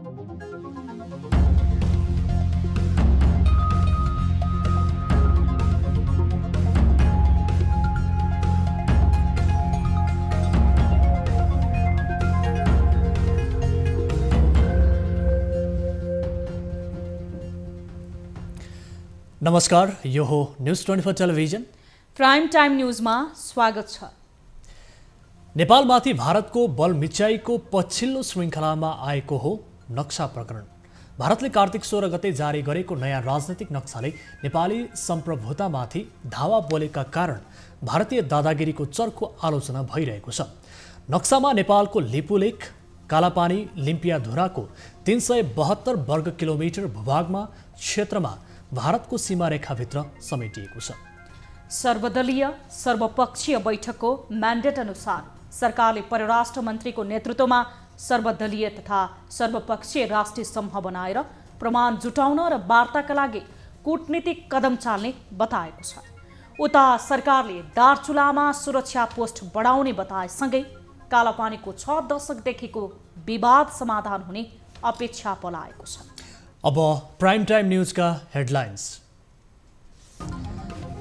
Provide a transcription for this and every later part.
नमस्कार यो हो news twenty four television prime time न्युजमा स्वागत छ। नेपालमाथि भारतको बल मिच्याईको पछिल्लो श्रृङ्खलामा आएको हो। नक्सा प्रकरण। भारतले कार्तिक सोह्र गते जारी गरेको नयाँ राजनैतिक नक्साले नेपाली सम्प्रभुतामाथि धावा बोलेका कारण भारतीय दादागिरीको चर्को आलोचना भइरहेको छ। नक्सामा नेपालको लिपुलेख कालापानी लिम्पियाधुराको तिन सय बहत्तर वर्ग किलोमिटर भूभागमा क्षेत्रमा भारतको सीमारेखाभित्र समेटिएको छ। सर्वदलीय सर्वपक्षीय बैठकको म्यान्डेट अनुसार सरकारले परराष्ट्र मन्त्रीको नेतृत्वमा सर्वदलीय तथा सर्वपक्षीय राष्ट्रिय समूह बनाएर प्रमाण जुटाउन र वार्ताका लागि कूटनीतिक कदम चाल्ने बताएको छ। उता सरकारले दार्चुलामा सुरक्षा पोस्ट बढाउने बताएसँगै कालापानीको छ दशकदेखिको विवाद समाधान हुने अपेक्षा पलाएको छ। अब प्राइम टाइम न्युजका हेडलाइन्स।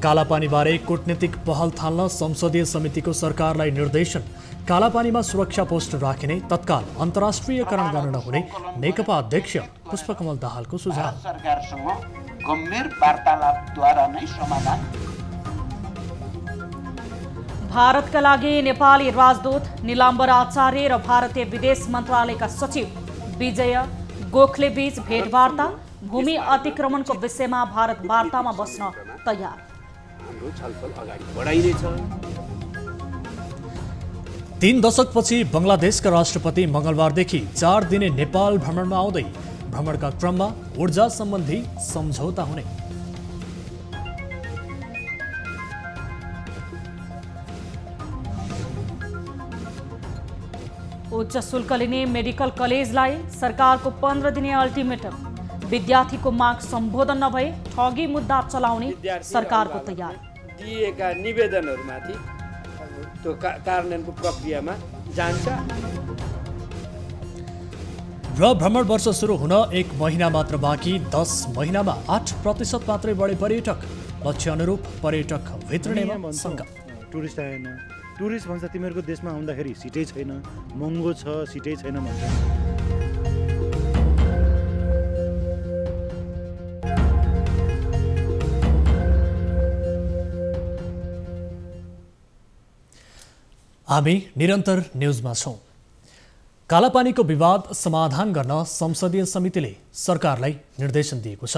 कालापानीबारे कूटनीतिक पहल थाल्न संसदीय समितिको सरकारलाई निर्देशन। कालापानीमा सुरक्षा पोस्ट राखिने तत्काल अन्तर्राष्ट्रियकरण गर्न नहुने नेकपा अध्यक्ष पुष्पकमल दाहालको सुझाव। सरकारसँग गम्भीर वार्तालापद्वारा नै समाधान। भारतका लागि नेपाली राजदूत निलाम्बर आचार्य र भारतीय विदेश मन्त्रालयका सचिव विजय गोखले बीच भेटवार्ता भूमि अतिक्रमणको विषयमा भारत वार्तामा बस्न तयार। हाम्रो छलफल अगाडि बढाइनेछ। तीन दशकपछि बङ्गलादेशका राष्ट्रपति मङ्गलबारदेखि चार दिने नेपाल भ्रमणमा आउँदै भ्रमणका क्रममा ऊर्जा सम्बन्धी सम्झौता हुने। उच्च शुल्क लिने मेडिकल कलेजलाई सरकारको पन्ध्र दिने अल्टिमेटम। विद्यार्थीको माग सम्बोधन नभए ठगी मुद्दा चलाउने सरकारको तयारी। दिएका निवेदनहरूमाथि त्यो का कार्यान्वयनको प्रक्रियामा जान्छ। र भ्रमण वर्ष सुरु हुन एक महिना मात्र बाँकी दस महिनामा आठ प्रतिशत मात्रै बढे पर्यटक। लक्ष्य अनुरूप पर्यटक भित्रिनेमा टुरिस्ट आएन। टुरिस्ट भन्छ तिमीहरूको देशमा आउँदाखेरि सिटै छैन। महँगो छ सिटै छैन भन्छ। हामी निरन्तर न्युजमा छौँ। कालापानीको विवाद समाधान गर्न संसदीय समितिले सरकारलाई निर्देशन दिएको छ।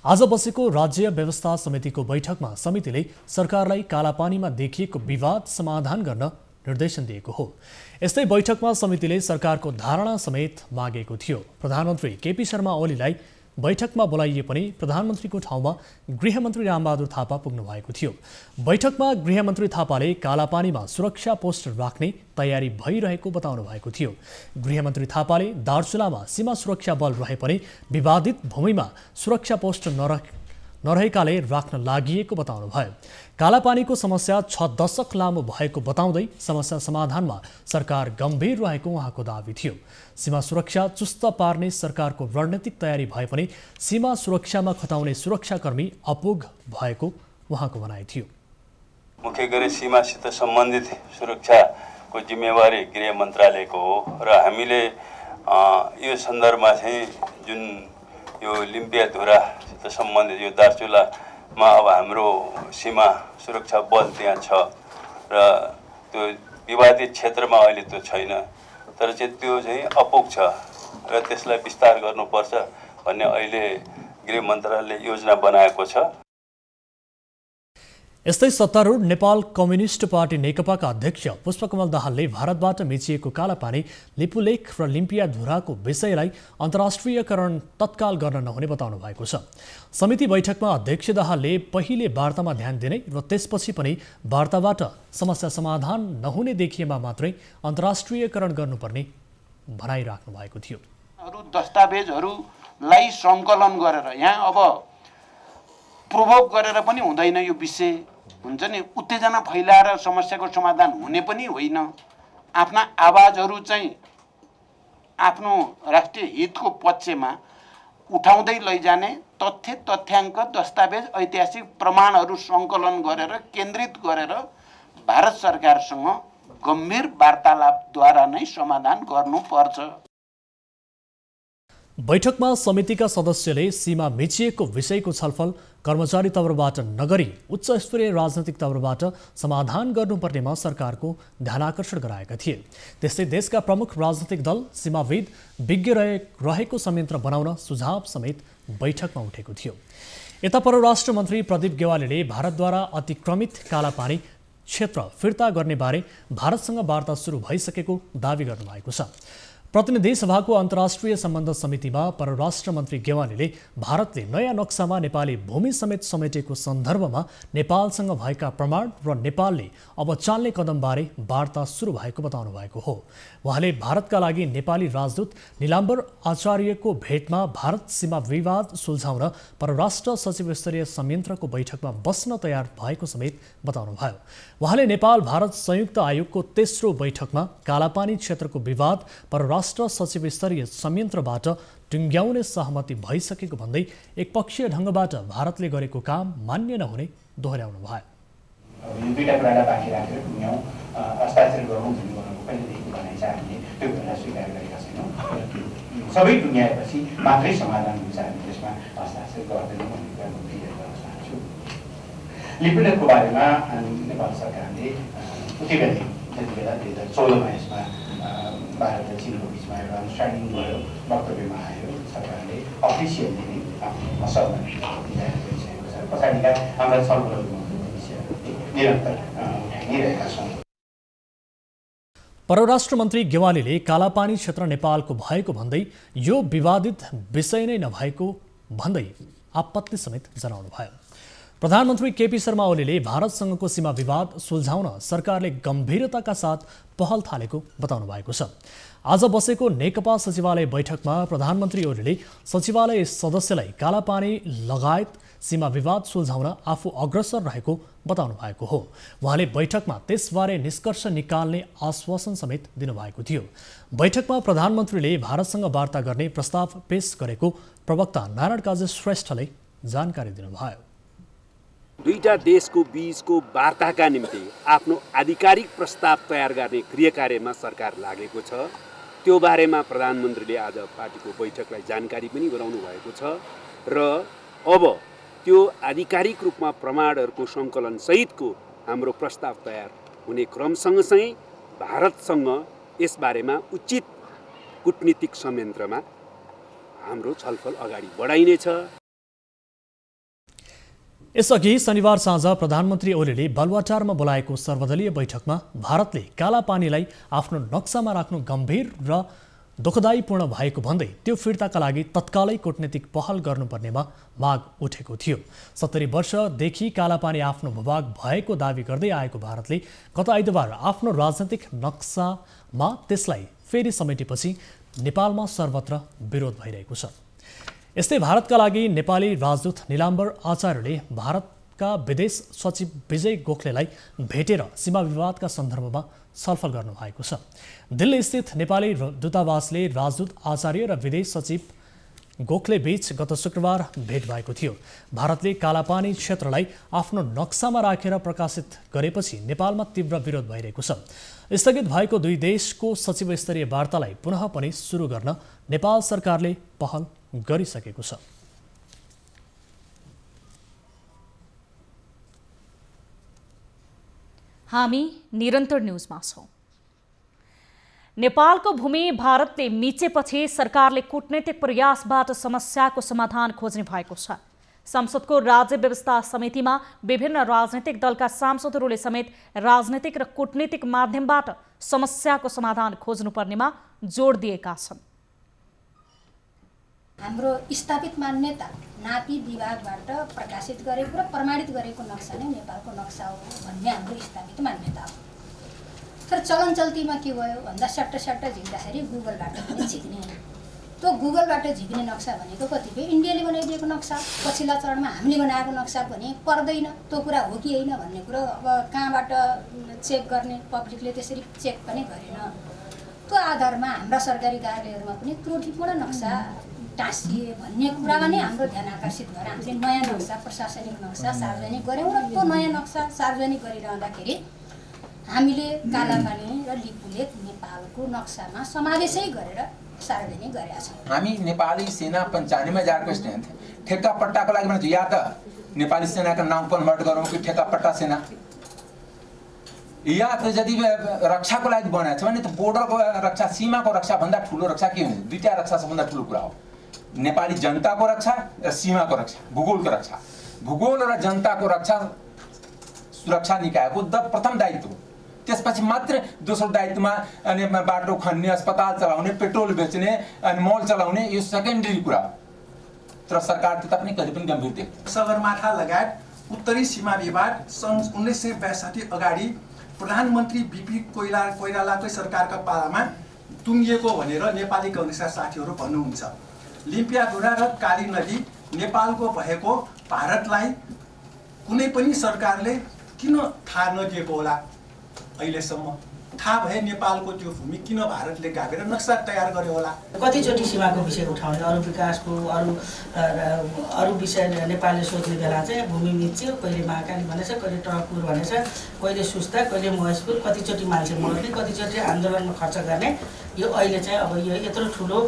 आज बसेको राज्य व्यवस्था समितिको बैठकमा समितिले सरकारलाई कालापानीमा देखिएको विवाद समाधान गर्न निर्देशन दिएको हो। यस्तै बैठकमा समितिले सरकारको धारणा समेत मागेको थियो। प्रधानमन्त्री केपी शर्मा ओलीलाई बैठकमा बोलाइए पनि प्रधानमन्त्रीको ठाउँमा गृहमन्त्री रामबहादुर थापा पुग्नु भएको थियो। बैठकमा गृहमन्त्री थापाले कालापानीमा सुरक्षा पोस्ट राख्ने तयारी भइरहेको बताउनु भएको थियो। गृहमन्त्री थापाले दार्चुलामा सीमा सुरक्षा बल रहे पनि विवादित भूमिमा सुरक्षा पोस्ट नरह नरहेकाले राख्न लागि बताउनु भयो कालापानीको समस्या छ दशक लामो भएको बताउँदै समस्या समाधानमा सरकार गम्भीर रहेको उहाँको दावी थियो। सीमा सुरक्षा चुस्त पार्ने सरकारको रणनीतिक तयारी भए पनि सीमा सुरक्षामा खताउने सुरक्षाकर्मी अपुग भएको उहाँको भनाइ थियो। मुख्य गरी सीमासित सम्बन्धित सुरक्षाको जिम्मेवारी गृह मन्त्रालयको हो र हामीले यो सन्दर्भमा चाहिँ जुन यो लिम्पियाधुरासित सम्बन्धित यो दार्चुलामा अब हाम्रो सीमा सुरक्षा बल त्यहाँ छ र त्यो विवादित क्षेत्रमा अहिले त्यो छैन। तर चाहिँ त्यो चाहिँ अपुग छ र त्यसलाई विस्तार गर्नुपर्छ भन्ने अहिले गृह मन्त्रालयले योजना बनाएको छ। यस्तै सत्तारूढ नेपाल कम्युनिस्ट पार्टी नेकपाका अध्यक्ष पुष्पकमल दाहालले भारतबाट मिचिएको कालापानी लिपुलेख र लिम्पिया धुराको विषयलाई अन्तर्राष्ट्रियकरण तत्काल गर्न नहुने बताउनु भएको छ। समिति बैठकमा अध्यक्ष दाहालले पहिले वार्तामा ध्यान दिने र त्यसपछि पनि वार्ताबाट समस्या समाधान नहुने देखिएमा मात्रै अन्तर्राष्ट्रियकरण गर्नुपर्ने भनाइराख्नु भएको थियो। दस्तावेजहरूलाई सङ्कलन गरेर यहाँ अब प्रोभोक गरेर पनि हुँदैन यो विषय। हुन्छ नि उत्तेजना फैलाएर समस्याको समाधान हुने पनि होइन। आफ्ना आवाजहरू चाहिँ आफ्नो राष्ट्रिय हितको पक्षमा उठाउँदै लैजाने तथ्य तथ्याङ्क दस्तावेज ऐतिहासिक प्रमाणहरू सङ्कलन गरेर केन्द्रित गरेर भारत सरकारसँग गम्भीर वार्तालापद्वारा नै समाधान गर्नुपर्छ। बैठकमा समितिका सदस्यले सीमा मिचिएको विषयको छलफल कर्मचारी तवरबाट नगरी उच्च स्तरीय राजनैतिक तवरबाट समाधान गर्नुपर्नेमा सरकारको ध्यानकर्षण गराएका थिए। त्यस्तै देशका प्रमुख राजनैतिक दल सीमाविद विज्ञ रहे रहेको संयन्त्र बनाउन सुझाव समेत बैठकमा उठेको थियो। यता परराष्ट्र मन्त्री प्रदीप गेवालीले भारतद्वारा अतिक्रमित कालापानी क्षेत्र फिर्ता गर्ने बारे भारतसँग वार्ता सुरु भइसकेको दावी गर्नुभएको छ। प्रतिनिधि सभाको अन्तर्राष्ट्रिय सम्बन्ध समितिमा परराष्ट्र मन्त्री गेवालीले भारतले नयाँ नक्सामा नेपाली भूमि समेत समेटेको सन्दर्भमा नेपालसँग भएका प्रमाण र नेपालले अब चाल्ने कदमबारे वार्ता सुरु भएको बताउनु भएको हो। उहाँले भारतका लागि नेपाली राजदूत निलाम्बर आचार्यको भेटमा भारत सीमा विवाद सुल्झाउन परराष्ट्र सचिव स्तरीय संयन्त्रको बैठकमा बस्न तयार भएको समेत बताउनुभयो। उहाँले नेपाल भारत संयुक्त आयोगको तेस्रो बैठकमा कालापानी क्षेत्रको विवाद परराष्ट्र सचिव स्तरीय संयन्त्रबाट टुङ्ग्याउने सहमति भइसकेको भन्दै एकपक्षीय ढङ्गबाट भारतले गरेको काम मान्य नहुने दोहोऱ्याउनु भयो। हामीले त्यो कुरालाई स्वीकार गरेका छैनौँ। सबै टुङ्ग्याएपछि मात्रै समाधान हुन्छ हामी त्यसमा हस्ताक्षर गर्दैनौँ भन्ने कुरा म क्लियर गर्न चाहन्छु। लिपिडको बारेमा नेपाल सरकारले उति बेला त्यति बेला दुई हजार चौधमा यसमा भारत र चिनको बिचमा एउटा अन्डरस्ट्यान्डिङ भयो वक्तव्यमा आयो। सरकारले अफिसियल्ली नै आफ्नो छ। पछाडिका हाम्रा छलफलहरू निरन्तर उठाइ नै रहेका छौँ परराष्ट्र मन्त्री गेवालीले कालापानी क्षेत्र नेपालको भएको भन्दै यो विवादित विषय नै नभएको भन्दै आपत्ति समेत जनाउनु भयो। प्रधानमन्त्री केपी शर्मा ओलीले भारतसँगको सीमा विवाद सुल्झाउन सरकारले गम्भीरताका साथ पहल थालेको बताउनु भएको छ। आज बसेको नेकपा सचिवालय बैठकमा प्रधानमन्त्री ओलीले सचिवालय सदस्यलाई कालापानी लगायत सीमा विवाद सुल्झाउन आफू अग्रसर रहेको बताउनु भएको हो। उहाँले बैठकमा त्यसबारे निष्कर्ष निकाल्ने आश्वासन समेत दिनुभएको थियो। बैठकमा प्रधानमन्त्रीले भारतसँग वार्ता गर्ने प्रस्ताव पेश गरेको प्रवक्ता नारायण काजी श्रेष्ठले जानकारी दिनुभयो। दुईटा देशको बिचको वार्ताका निम्ति आफ्नो आधिकारिक प्रस्ताव तयार गर्ने क्रियाकार्यमा सरकार लागेको छ। त्यो बारेमा प्रधानमन्त्रीले आज पार्टीको बैठकलाई जानकारी पनि गराउनु भएको छ। र अब त्यो आधिकारिक रूपमा प्रमाणहरूको सङ्कलनसहितको हाम्रो प्रस्ताव तयार हुने क्रम सँगसँगै भारतसँग यसबारेमा उचित कुटनीतिक संयन्त्रमा हाम्रो छलफल अगाडि बढाइनेछ। यसअघि शनिबार साँझ प्रधानमन्त्री ओलीले बालुवाटारमा बोलाएको सर्वदलीय बैठकमा भारतले कालापानीलाई आफ्नो नक्सामा राख्नु गम्भीर र दुःखदायीपूर्ण भएको भन्दै त्यो फिर्ताका लागि तत्कालै कूटनीतिक पहल गर्नुपर्नेमा माग उठेको थियो। सत्तरी वर्षदेखि कालापानी आफ्नो भूभाग भएको दावी गर्दै आएको भारतले गत आइतबार आफ्नो राजनैतिक नक्सामा त्यसलाई फेरि समेटेपछि नेपालमा सर्वत्र विरोध भइरहेको छ। यस्तै भारतका लागि नेपाली राजदूत निलाम्बर आचार्यले भारतका विदेश सचिव विजय गोखलेलाई भेटेर सीमा विवादका सन्दर्भमा छलफल गर्नुभएको छ। दिल्ली स्थित नेपाली दूतावासले राजदूत आचार्य र विदेश सचिव गोखले बीच गत शुक्रबार भेट भएको थियो। भारतले कालापानी क्षेत्रलाई आफ्नो नक्सामा राखेर प्रकाशित गरेपछि नेपालमा तीव्र विरोध भइरहेको छ। स्थगित भएको दुई देशको सचिव स्तरीय वार्तालाई पुनः पनि सुरु गर्न नेपाल सरकारले पहल गरिसकेको छ। हामी निरन्तर न्युजमा छौँ। नेपालको भूमि भारतले मिचेपछि सरकारले कूटनैतिक प्रयासबाट समस्याको समाधान खोज्ने भएको छ। संसदको राज्य व्यवस्था समितिमा विभिन्न राजनैतिक दलका सांसदहरूले समेत राजनैतिक र कूटनीतिक माध्यमबाट समस्याको समाधान खोज्नुपर्नेमा जोड दिएका छन्। हाम्रो स्थापित मान्यता नापी विभागबाट प्रकाशित गरेको र प्रमाणित गरेको नक्सा नै नेपालको नक्सा हो भन्ने हाम्रो स्थापित मान्यता हो। तर चलन चल्तीमा के भयो भन्दा सट्ट सट्ट झिक्दाखेरि गुगलबाट पनि झिक्ने त्यो गुगलबाट झिक्ने नक्सा भनेको कतिपय इन्डियाले बनाइदिएको नक्सा पछिल्ला चरणमा हामीले बनाएको नक्सा पनि पर्दैन त्यो कुरा हो कि होइन भन्ने कुरो अब कहाँबाट चेक गर्ने पब्लिकले त्यसरी चेक पनि गरेन। त्यो आधारमा हाम्रा सरकारी कार्यालयहरूमा पनि त्रुटिपूर्ण नक्सा टाँसिए भन्ने कुरामा नै हाम्रो ध्यान आकर्षित भएर हामीले नयाँ नक्सा प्रशासनिक नक्सा सार्वजनिक गऱ्यौँ र त्यो नयाँ नक्सा सार्वजनिक गरिरहँदाखेरि हामीले कालापानी र लिपुलेक नेपालको नक्सामा समावेशै गरेर सार्वजनिक गरेका छौँ। हामी नेपाली सेना पन्चानब्बे हजारको स्ट्रेन्थ ठेक्का पट्टाको लागि भने या त नेपाली सेनाको नाम कन्भर्ट गरौँ कि ठेक्का पट्टा सेना? या त यदि रक्षाको लागि बनाएको छ भने त बोर्डरको रक्षा सीमाको रक्षाभन्दा ठुलो रक्षा के हुन्छ? दुईवटा रक्षा सबभन्दा ठुलो कुरा हो। नेपाली जनताको रक्षा र सीमाको रक्षा भूगोलको रक्षा। भूगोल र जनताको रक्षा सुरक्षा निकायको द प्रथम दायित्व हो। त्यसपछि मात्र दोस्रो दायित्वमा अनि बाटो खन्ने अस्पताल चलाउने पेट्रोल बेच्ने अनि मल चलाउने यो सेकेन्डरी कुरा हो। तर सरकार त्यता पनि कहिले पनि गम्भीर देख्दैन। सगरमाथा लगायत उत्तरी सीमा विवाद सन् उन्नाइस सय बयासाठी अगाडि प्रधानमन्त्री बिपी कोइला कोइरालाकै सरकारका पालामा टुङ्गिएको भनेर नेपाली कङ्ग्रेसका साथीहरू भन्नुहुन्छ। लिम्पियाधुरा र काली नदी नेपालको भएको भारतलाई कुनै पनि सरकारले किन थाहा नदिएको होला अहिलेसम्म? थाहा भए नेपालको त्यो भूमि किन भारतले गाभेर नक्सा तयार गर्यो होला? कतिचोटि सीमाको विषय उठाउने अरू विकासको अरू अरू विषय नेपालले सोध्ने बेला चाहिँ भूमि मिच्यो कहिले महाकाली भनेछ कहिले टकपुर भनेछ कहिले सुस्ता कहिले महेशपुर कतिचोटि मान्छे मर्ने कतिचोटि आन्दोलनमा खर्च गर्ने। यो अहिले चाहिँ अब यो यत्रो ठुलो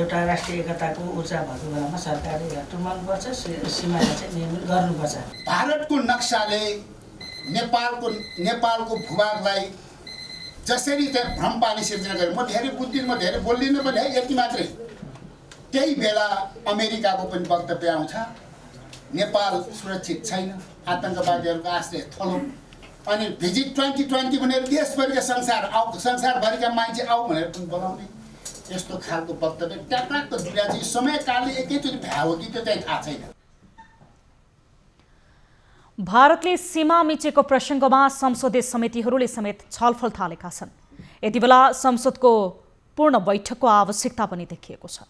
एउटा राष्ट्रिय एकताको ऊर्जा भएको बेलामा सरकारले हेर्नुपर्छ सीमालाई चाहिँ नियमित गर्नुपर्छ। भारतको नक्साले नेपालको नेपालको भूभागलाई जसरी त्यहाँ भ्रम पानी सिर्जना गरे म धेरै बुझ्दिनँ म धेरै बोल्दिनँ पनि है यति मात्रै। त्यही बेला अमेरिकाको पनि वक्तव्य आउँछ नेपाल सुरक्षित छैन आतङ्कवादीहरूको आश्रय थलो। अनि भिजिट ट्वेन्टी ट्वेन्टी भनेर देशभरिका संसार आऊ संसारभरिका मान्छे आऊ भनेर पनि बोलाउने। यस्तो खालको वक्तव्य ट्याक्राक दुनियाँ चाहिँ समयकालले एकैचोटि भ्या हो कि त्यो चाहिँ थाहा छैन। भारतले सीमा मिचेको प्रसङ्गमा संसदीय समितिहरूले समेत छलफल थालेका छन्। यति बेला संसदको पूर्ण बैठकको आवश्यकता पनि देखिएको छ।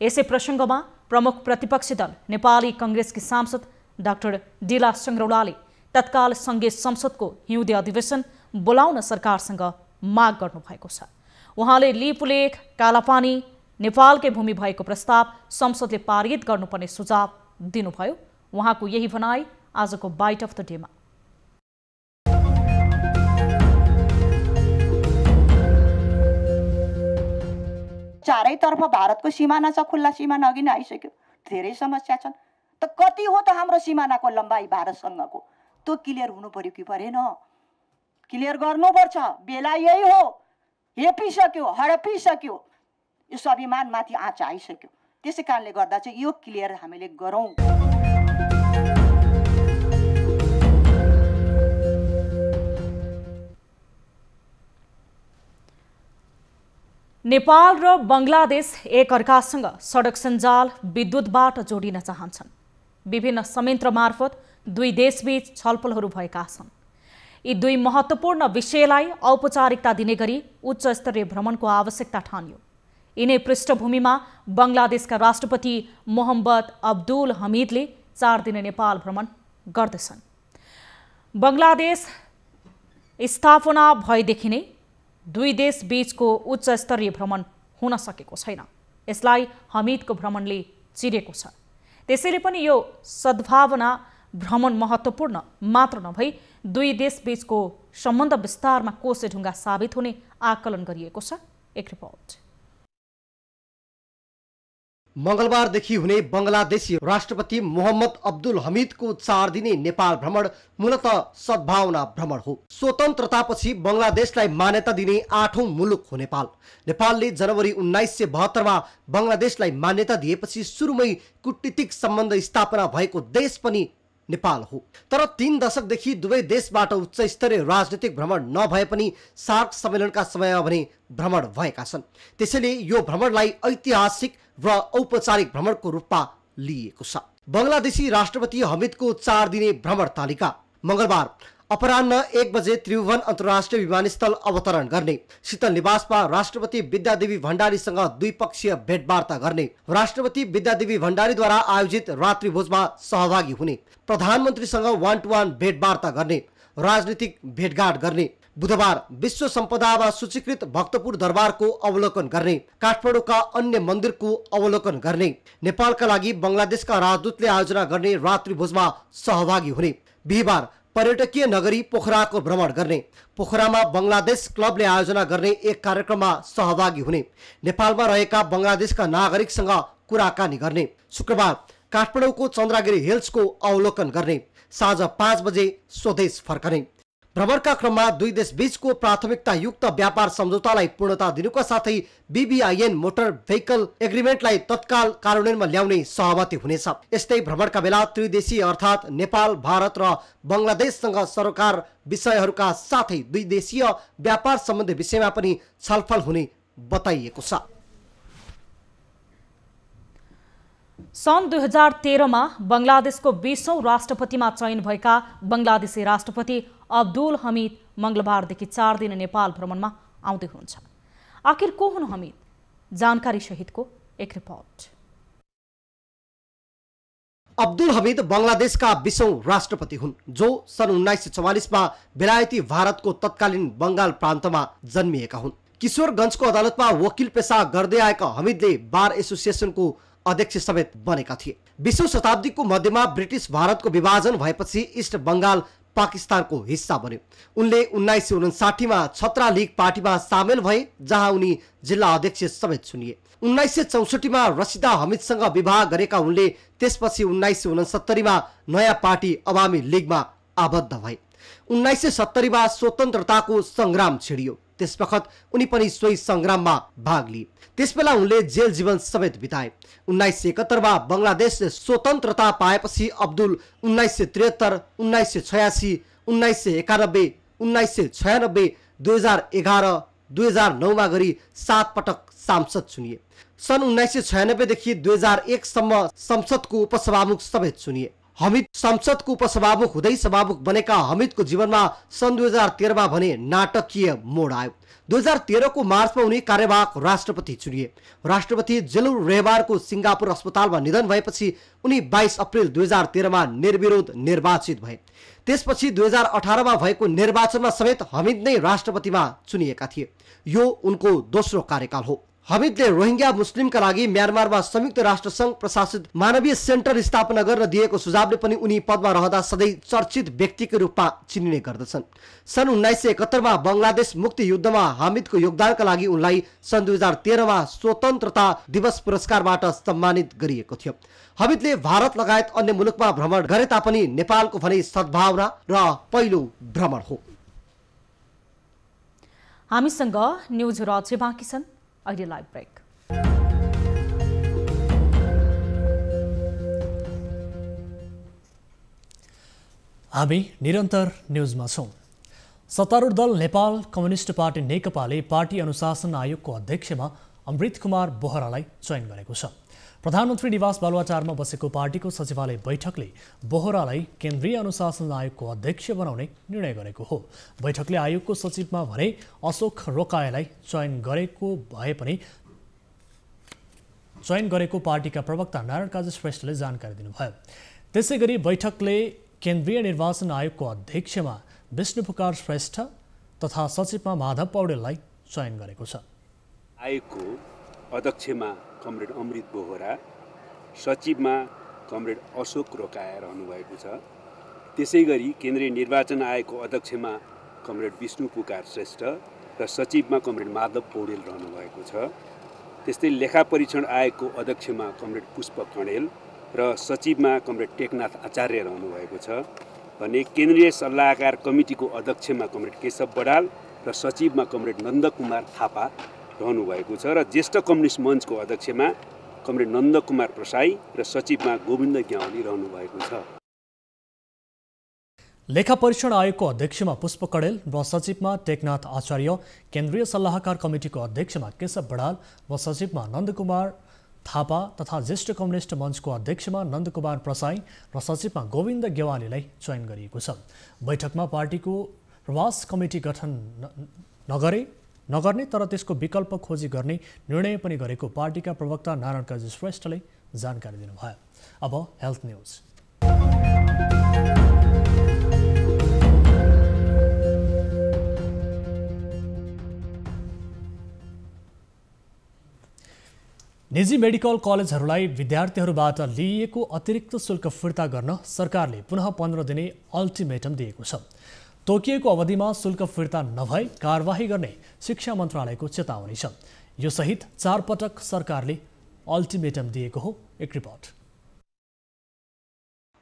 यसै प्रसङ्गमा प्रमुख प्रतिपक्षी दल नेपाली कङ्ग्रेसकी सांसद डाक्टर डिला सङ्ग्रौलाले तत्काल सङ्घीय संसदको हिउँदे अधिवेशन बोलाउन सरकारसँग माग गर्नुभएको छ। उहाँले लिपुलेख कालापानी नेपालकै भूमि भएको प्रस्ताव संसदले पारित गर्नुपर्ने सुझाव दिनुभयो। उहाँको यही भनाई आजको बाइट अफ द डेमा। चारैतर्फ भारतको सिमाना छ खुल्ला सिमाना अघि नै आइसक्यो। धेरै समस्या छन्। त कति हो त हाम्रो सिमानाको लम्बाइ भारतसँगको? त्यो क्लियर हुनु पर्यो कि परेन? क्लियर गर्नुपर्छ। बेला यही हो। हेपिसक्यो हडपिसक्यो। यो स्वाभिमानमाथि आँच आइसक्यो। त्यसै कारणले गर्दा चाहिँ यो क्लियर हामीले गरौँ। नेपाल र बङ्गलादेश एकअर्कासँग सडक सञ्जाल विद्युतबाट जोडिन चाहन्छन्। विभिन्न संयन्त्र मार्फत दुई देशबीच छलफलहरू भएका छन्। यी दुई महत्त्वपूर्ण विषयलाई औपचारिकता दिने गरी उच्च स्तरीय भ्रमणको आवश्यकता ठानियो। यिनै पृष्ठभूमिमा बङ्गलादेशका राष्ट्रपति मोहम्मद अब्दुल हमिदले चार दिने नेपाल भ्रमण गर्दैछन्। बङ्गलादेश स्थापना भएदेखि नै दुई देश बीचको उच्च स्तरीय भ्रमण हुन सकेको छैन। यसलाई हमिदको भ्रमणले चिरेको छ। त्यसैले पनि यो सद्भावना भ्रमण महत्त्वपूर्ण मात्र नभई दुई देश बीचको सम्बन्ध विस्तारमा कोसे ढुङ्गा साबित हुने आकलन गरिएको छ। एक रिपोर्ट मङ्गलबारदेखि हुने बङ्गलादेशी राष्ट्रपति मोहम्मद अब्दुल हमिदको चार दिने नेपाल भ्रमण मूलत सद्भावना भ्रमण हो। स्वतन्त्रतापछि बङ्गलादेशलाई मान्यता दिने आठौं मुलुक हो नेपाल। नेपालले जनवरी उन्नाइस सय बहत्तरमा बङ्गलादेशलाई मान्यता दिएपछि सुरुमै कुटनीतिक सम्बन्ध स्थापना भएको देश पनि नेपाल हो। तर तीन दशकदेखि दुवै देशबाट उच्च स्तरीय राजनीतिक भ्रमण नभए पनि सार्क सम्मेलनका समयमा भने भ्रमण भएका छन्। त्यसैले यो भ्रमणलाई ऐतिहासिक र औपचारिक भ्रमणको रूपमा लिइएको छ। बङ्गलादेशी राष्ट्रपति हमिदको चार दिने भ्रमण तालिका मङ्गलबार अपरान्न एक बजे त्रिभुवन अन्तर्राष्ट्रिय विमानस्थल अवतरण गर्ने शीतल निवासमा राष्ट्रपति विद्यादेवी भण्डारीसँग द्विपक्षीय भेटवार्ता गर्ने राष्ट्रपति विद्यादेवी भण्डारीद्वारा आयोजित रात्रि भोजमा सहभागी हुने प्रधानमन्त्रीसँग वान टु वान भेटवार्ता गर्ने राजनीतिक भेटघाट गर्ने बुधबार विश्व सम्पदामा सूचीकृत भक्तपुर दरबारको अवलोकन गर्ने काठमाडौँका अन्य मन्दिरको अवलोकन गर्ने नेपालका लागि बङ्गलादेशका राजदूतले आयोजना गर्ने रात्रि भोजमा सहभागी हुने बिहिबार पर्यटकीय नगरी पोखराको भ्रमण गर्ने पोखरामा बङ्गलादेश क्लबले आयोजना गर्ने एक कार्यक्रममा सहभागी हुने नेपालमा रहेका बङ्गलादेशका नागरिकसँग कुराकानी गर्ने शुक्रबार काठमाडौँको चन्द्रगिरी हिल्सको अवलोकन गर्ने साँझ पाँच बजे स्वदेश फर्कने। भ्रमणका क्रममा दुई देश बीचको प्राथमिकतायुक्त व्यापार सम्झौतालाई पूर्णता दिनुका साथै बिबिआइएन मोटर भेहिकल एग्रिमेन्टलाई तत्काल कार्यान्वयनमा ल्याउने सहमति हुनेछ। यस्तै भ्रमणका बेला त्रिदेशीय अर्थात् नेपाल भारत र बङ्गलादेशसँग सरकार विषयहरूका साथै दुई देशीय व्यापार सम्बन्धी विषयमा पनि छलफल हुने बताइएको छ। सन् दुई हजार तेह्रमा बङ्गलादेशको बिसौँ राष्ट्रपतिमा चयन भएका बङ्गलादेशी राष्ट्रपति अब्दुल हमिद मङ्गलबारदेखि चार दिन नेपाल भ्रमणमा आउँदै हुनुहुन्छ। आखिर को हुन् हमिद? जानकारी सहितको एक रिपोर्ट। अब्दुल हमिद बङ्गलादेशका बिसौँ राष्ट्रपति हुन् जो सन् उन्नाइस सय चौवालिसमा बेलायती भारतको तत्कालीन बङ्गाल प्रान्तमा जन्मिएका हुन्। किशोरगञ्जको अदालतमा वकिल पेसा गर्दै आएका हमिदले बार एसोसिएसनको अध्यक्ष समेत बनेका थिए। बिसौँ शताब्दीको मध्यमा ब्रिटिस भारतको विभाजन भएपछि इस्ट बङ्गाल पाकिस्तानको हिस्सा बन्यो। उनले उन्नाइस सय उन्साठीमा छत्रा लिग पार्टीमा सामेल भए जहाँ उनी जिल्ला अध्यक्ष समेत चुनिए। उन्नाइस सय चौसठीमा रसिदा हमिदसँग विवाह गरेका उनले त्यसपछि उन्नाइस सय उनसत्तरीमा नयाँ पार्टी अवामी लिगमा आबद्ध भए। उन्नाइस सय सत्तरीमा स्वतन्त्रताको सङ्ग्राम छिडियो। त्यसबखत उनी पनि सोही सङ्ग्राममा भाग लिए। त्यसबेला उनले जेल जीवन समेत बिताए। उन्नाइस सय एकहत्तरमा बङ्गलादेशले स्वतन्त्रता पाएपछि अब्दुल उन्नाइस सय त्रिहत्तर उन्नाइस सय छयासी उन्नाइस सय एकानब्बे उन्नाइस सय छयानब्बे दुई हजार एघार दुई हजार नौमा गरी सात पटक सांसद चुनिए। सन् उन्नाइस सय छयानब्बेदेखि दुई हजार एकसम्म संसदको उपसभामुख समेत चुनिए। हमिद संसदको उपसभामुख हुँदै सभामुख बनेका हमिदको जीवनमा सन् दुई हजार तेह्रमा भने नाटकीय मोड आयो। दुई हजार तेह्रको मार्चमा उनी कार्यवाहक राष्ट्रपति चुनिए। राष्ट्रपति जेलुर रेहबारको सिङ्गापुर अस्पतालमा निधन भएपछि उनी बाइस अप्रेल दुई हजार तेह्रमा निर्विरोध निर्वाचित भए। त्यसपछि दुई हजार अठारमा भएको निर्वाचनमा समेत हमिद नै राष्ट्रपतिमा चुनिएका थिए। यो उनको दोस्रो कार्यकाल हो। हमिदले रोहिङ्ग्या मुस्लिमका लागि म्यानमारमा संयुक्त राष्ट्र सङ्घ प्रशासित मानवीय सेन्टर स्थापना गर्न दिएको सुझावले पनि उनी पदमा रहँदा सधैँ चर्चित व्यक्तिको रूपमा चिनिने गर्दछन्। सन् उन्नाइस सय एकहत्तरमा बङ्गलादेश मुक्ति युद्धमा हामिदको योगदानका लागि उनलाई सन् दुई हजार तेह्रमा स्वतन्त्रता दिवस पुरस्कारबाट सम्मानित गरिएको थियो। हमिदले भारत लगायत अन्य मुलुकमा भ्रमण गरे तापनि नेपालको भने सद्भावना र पहिलो भ्रमण हो। हामीसँग न्युजहरू अझै बाँकी छन्। अहिले लाइभ ब्रेक। हामी निरन्तर न्युजमा छौँ। सत्तारूढ दल नेपाल कम्युनिस्ट पार्टी नेकपाले पार्टी अनुशासन आयोगको अध्यक्षमा अमृत कुमार बोहरालाई चयन गरेको छ। प्रधानमन्त्री निवास बालुवाटारमा बसेको पार्टीको सचिवालय बैठकले बोहरालाई केन्द्रीय अनुशासन आयोगको अध्यक्ष बनाउने निर्णय गरेको हो। बैठकले आयोगको सचिवमा भने अशोक रोकायलाई चयन गरेको भए पनि चयन गरेको पार्टीका प्रवक्ता नारायण काजी श्रेष्ठले जानकारी दिनुभयो। त्यसै गरी बैठकले केन्द्रीय निर्वाचन आयोगको अध्यक्षमा विष्णु पुकार श्रेष्ठ तथा सचिवमा माधव पौडेललाई चयन गरेको छ। आयोगको अध्यक्षमा कमरेड अमृत बोहरा सचिवमा कमरेड अशोक रोकाया रहनुभएको छ। त्यसै गरी केन्द्रीय निर्वाचन आयोगको अध्यक्षमा कमरेड विष्णु पुकार श्रेष्ठ र सचिवमा कमरेड माधव पौडेल रहनुभएको छ। त्यस्तै लेखा परीक्षण आयोगको अध्यक्षमा कमरेड पुष्प कणेल र सचिवमा कमरेड टेकनाथ आचार्य रहनुभएको छ भने केन्द्रीय सल्लाहकार कमिटीको अध्यक्षमा कमरेड केशव बडाल र सचिवमा कमरेड नन्दकुमार थापा रहनुभएको छ र ज्येष्ठ कम्युनिस्ट मञ्चको अध्यक्षमा कमरेड नन्दकुमार प्रसाई र सचिवमा गोविन्द ग्यावली रहनुभएको छ। लेखा परीक्षण आयोगको अध्यक्षमा पुष्प कडेल र सचिवमा टेकनाथ आचार्य केन्द्रीय सल्लाहकार कमिटीको अध्यक्षमा केशव बडाल र सचिवमा नन्दकुमार थापा तथा ज्येष्ठ कम्युनिस्ट मञ्चको अध्यक्षमा नन्दकुमार प्रसाई र सचिवमा गोविन्द गेवालीलाई चयन गरिएको छ। बैठकमा पार्टीको प्रवास कमिटी गठन नगरे नगर्ने तर त्यसको विकल्प खोजी गर्ने निर्णय पनि गरेको पार्टीका प्रवक्ता नारायण काजी श्रेष्ठले जानकारी दिनुभयो। अब हेल्थ न्युज। निजी मेडिकल कलेजहरूलाई विद्यार्थीहरूबाट लिइएको अतिरिक्त शुल्क फिर्ता गर्न सरकारले पुनः पन्ध्र दिने अल्टिमेटम दिएको छ। तोकिएको अवधिमा शुल्क फिर्ता नभए कारवाही गर्ने शिक्षा मन्त्रालयको चेतावनी छ। यो सहित चार पटक सरकारले अल्टिमेटम दिएको हो एक रिपोर्ट।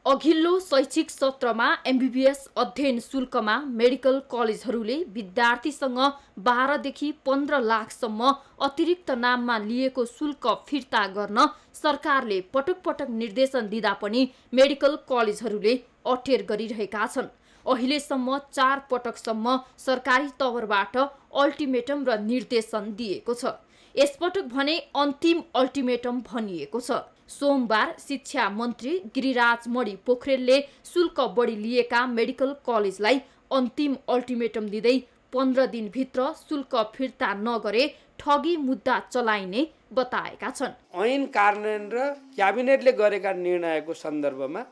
अघिल्लो शैक्षिक सत्रमा एमबिबिएस अध्ययन शुल्कमा मेडिकल कलेजहरूले विद्यार्थीसँग बाह्रदेखि पन्ध्र लाखसम्म अतिरिक्त नाममा लिएको शुल्क फिर्ता गर्न सरकारले पटक पटक निर्देशन दिँदा पनि मेडिकल कलेजहरूले अठेर गरिरहेका छन्। अहिलेसम्म चार पटकसम्म सरकारी तवरबाट अल्टिमेटम र निर्देशन दिएको छ। यसपटक भने अन्तिम अल्टिमेटम भनिएको छ। सोमबार शिक्षा मन्त्री गिरिराज मणि पोखरेलले शुल्क बढी लिएका मेडिकल कलेजलाई अन्तिम अल्टिमेटम दिँदै पन्ध्र दिनभित्र शुल्क फिर्ता नगरे ठगी मुद्दा चलाइने बताएका छन्। ऐन कार्यान्वयन र क्याबिनेटले गरेका निर्णयको सन्दर्भमा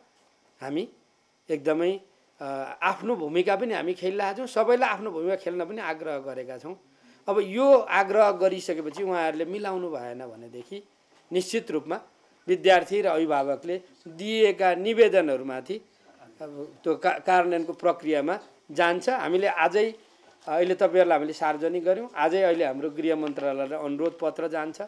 हामी एकदमै आफ्नो भूमिका पनि हामी खेलिरहेका छौँ सबैलाई आफ्नो भूमिका खेल्न पनि आग्रह गरेका छौँ। अब यो आग्रह गरिसकेपछि उहाँहरूले मिलाउनु भएन भनेदेखि निश्चित रूपमा विद्यार्थी र अभिभावकले दिएका निवेदनहरूमाथि अब त्यो का कार्यान्वयनको प्रक्रियामा जान्छ। हामीले आजै अहिले तपाईँहरूलाई हामीले सार्वजनिक गऱ्यौँ। आजै अहिले हाम्रो गृह मन्त्रालयलाई अनुरोध पत्र जान्छ।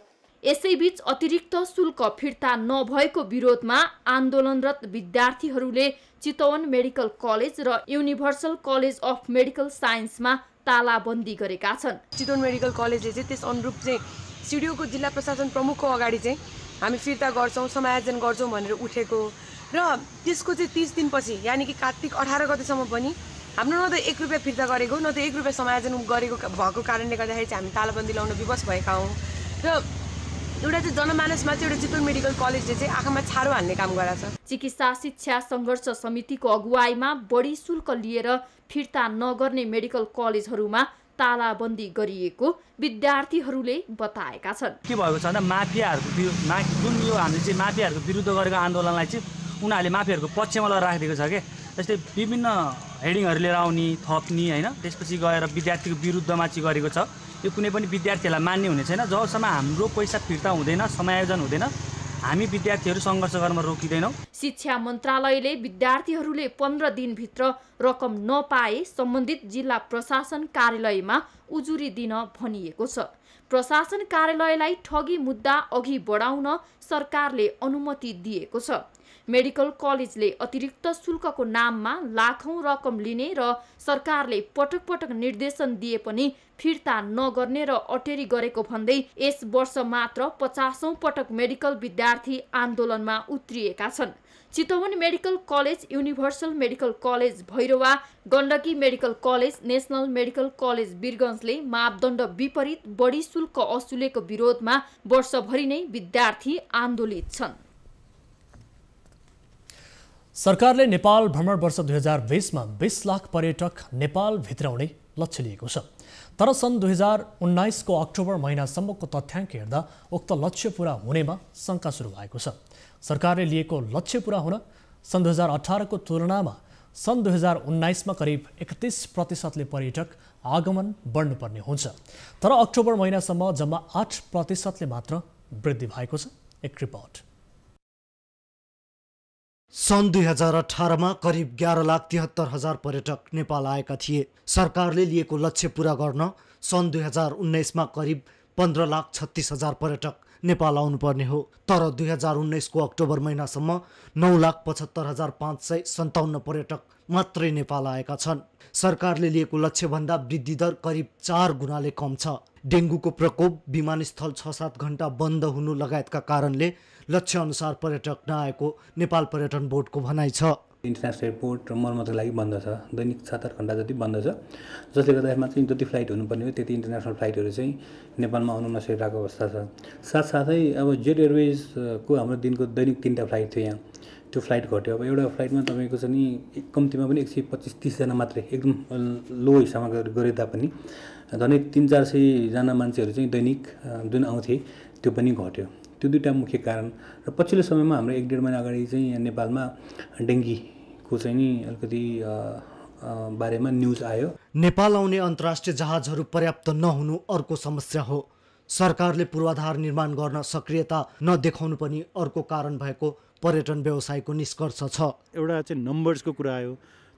यसैबीच अतिरिक्त शुल्क फिर्ता नभएको विरोधमा आन्दोलनरत विद्यार्थीहरूले चितवन मेडिकल कलेज र युनिभर्सल कलेज अफ मेडिकल साइन्समा तालाबन्दी गरेका छन्। चितवन मेडिकल कलेजले चाहिँ त्यस अनुरूप चाहिँ सिडिओको जिल्ला प्रशासन प्रमुखको अगाडि चाहिँ हामी फिर्ता गर्छौँ समायोजन गर्छौँ भनेर उठेको। र त्यसको चाहिँ तिस दिनपछि यानि कि कार्तिक अठार गतेसम्म पनि हाम्रो न त एक रुपियाँ फिर्ता गरेको न त एक रुपियाँ समायोजन गरेको भएको कारणले गर्दाखेरि चाहिँ हामी तालाबन्दी लाउन विवश भएका हौँ। र एउटा चाहिँ जनमानसमा चाहिँ एउटा चितवन मेडिकल कलेजले चाहिँ आँखामा छारो हाल्ने काम गराएको छ। चिकित्सा शिक्षा सङ्घर्ष समितिको अगुवाईमा बढी शुल्क लिएर फिर्ता नगर्ने मेडिकल कलेजहरूमा तालाबन्दी गरिएको विद्यार्थीहरूले बताएका छन्। के भएको छ भन्दा माफियाहरूको मा जुन यो हामीले चाहिँ माफियाहरूको विरुद्ध गरेको आन्दोलनलाई चाहिँ उनीहरूले माफियाहरूको पक्षमा लगेर राखिदिएको छ क्या जस्तै विभिन्न हेडिङहरू लिएर आउने थप्ने होइन? त्यसपछि गएर विद्यार्थीको विरुद्धमा चाहिँ गरेको छ। यो कुनै पनि विद्यार्थीहरूलाई मान्ने हुने छैन। जबसम्म हाम्रो पैसा फिर्ता हुँदैन समायोजन हुँदैन हामी विद्यार्थीहरू सङ्घर्ष गर्न रोकिँदैनौँ। शिक्षा मन्त्रालयले विद्यार्थीहरूले पन्ध्र दिनभित्र रकम नपाए सम्बन्धित जिल्ला प्रशासन कार्यालयमा उजुरी दिन भनिएको छ। प्रशासन कार्यालयलाई ठगी मुद्दा अघि बढाउन सरकारले अनुमति दिएको छ। मेडिकल कलेजले अतिरिक्त शुल्कको नाममा लाखौँ रकम लिने र सरकारले पटक पटक निर्देशन दिए पनि फिर्ता नगर्ने र अटेरी गरेको भन्दै यस वर्ष मात्र पचासौँ पटक मेडिकल विद्यार्थी आन्दोलनमा उत्रिएका छन्। Chitwan medical college universal medical college Bhairahawa Gandaki medical college national medical college वीरगन्जले मापदण्ड विपरीत बढी शुल्क असुलेको विरोधमा वर्षभरि नै विद्यार्थी आन्दोलित छन्। सरकारले नेपाल भ्रमण वर्ष दुई हजार बिसमा बिस लाख पर्यटक नेपाल भित्राउने लक्ष्य लिएको छ। तर सन् दुई हजार उन्नाइसको अक्टोबर महिनासम्मको तथ्याङ्क हेर्दा उक्त लक्ष्य पुरा हुनेमा शङ्का सुरु भएको छ। सरकारले लिएको लक्ष्य पुरा हुन सन् दुई हजार अठारको तुलनामा सन् दुई हजार उन्नाइसमा करिब एकतिस प्रतिशतले पर्यटक आगमन बढ्नुपर्ने हुन्छ। तर अक्टोबर महिनासम्म जम्मा आठ प्रतिशतले मात्र वृद्धि भएको छ। एक रिपोर्ट। सन् दुई हजार अठारमा करिब एघार लाख तिहत्तर हजार पर्यटक नेपाल आएका थिए। सरकारले लिएको लक्ष्य पुरा गर्न सन् दुई हजार उन्नाइसमा करिब पन्ध्र लाख छत्तिस हजार पर्यटक नेपाल आउनुपर्ने हो। तर दुई हजार उन्नाइसको अक्टोबर महिनासम्म नौ लाख पचहत्तर हजार पाँच सय सन्ताउन्न पर्यटक मात्रै नेपाल आएका छन्। सरकारले लिएको लक्ष्यभन्दा वृद्धि दर करिब चार गुणाले कम छ। डेङ्गुको प्रकोप विमानस्थल छ सात घन्टा बन्द हुनु लगायतका कारणले लक्ष्य अनुसार पर्यटक नआएको नेपाल पर्यटन बोर्डको भनाइ छ। इन्टरनेसनल एयरपोर्ट र मर्मतको लागि बन्द छ। दैनिक सात आठ घन्टा जति बन्द छ। जसले गर्दाखेरि चाहिँ जति फ्लाइट हुनुपर्ने हो त्यति इन्टरनेसनल फ्लाइटहरू चाहिँ नेपालमा आउनु नसकिरहेको अवस्था छ। साथसाथै अब जेट एयरवेजको हाम्रो दिनको दैनिक तिनवटा फ्लाइट थियो यहाँ। त्यो फ्लाइट घट्यो। अब एउटा फ्लाइटमा तपाईँको चाहिँ नि कम्तीमा पनि एक सय पच्चिस तिसजना मात्रै एकदम लो हिसाबमा गरे तापनि झन् तिन चार सयजना मान्छेहरू चाहिँ दैनिक जुन आउँथे त्यो पनि घट्यो। त्यो दुइटा मुख्य कारण। र पछिल्लो समयमा हाम्रो एक डेढ महिना अगाडि चाहिँ यहाँ नेपालमा डेङ्गीको चाहिँ नि अलिकति बारेमा न्युज आयो। नेपाल आउने अन्तर्राष्ट्रिय जहाजहरू पर्याप्त नहुनु अर्को समस्या हो। सरकारले पूर्वाधार निर्माण गर्न सक्रियता नदेखाउनु पनि अर्को कारण भएको पर्यटन व्यवसायको निष्कर्ष छ। एउटा चाहिँ नम्बर्सको कुरा आयो।